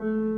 Mm-hmm.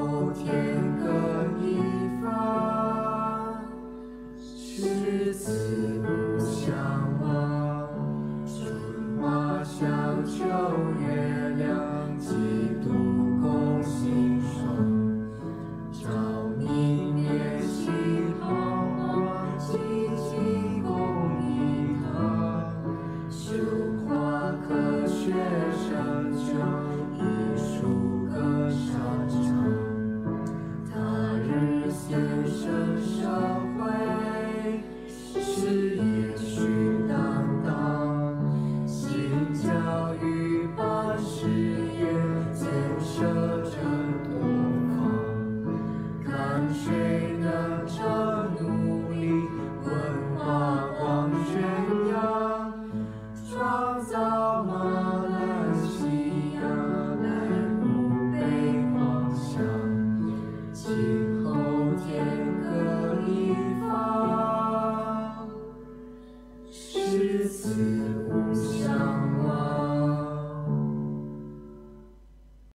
天各一方，诗词不相忘。春花香，秋月凉，几度共心霜。照明灭夕彷徨，寂寂共一堂。绣花可学深秋，